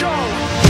go!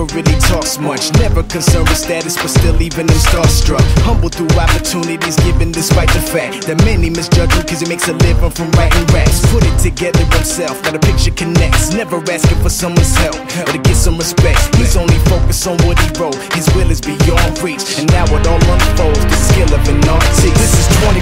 never really talks much. Never concerned with status, but still even him starstruck. Humble through opportunities given despite the fact That many misjudge him cause he makes a living from writing raps. Put it together himself, got a picture connects. Never asking for someone's help, or to get some respect. He's only focused on what he wrote, his will is beyond reach And now it all unfolds,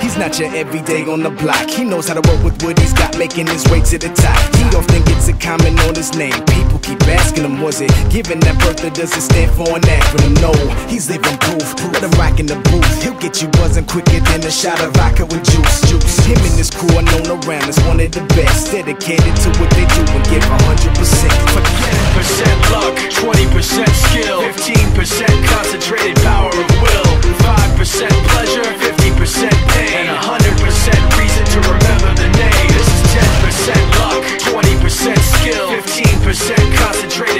He's not your everyday on the block. He knows how to work with what he's got, making his way to the top. He often gets a comment on his name. People keep asking him, was it given that birth or does it stand for an acronym? No, he's living proof. Let him rock in the booth. He'll get you buzzing quicker than a shot of vodka with juice. Juice. Him and his crew are known around as one of the best. Dedicated to what they do and give 100%. Forget 10% luck, 20% skill 15% concentrated power 100% concentrate.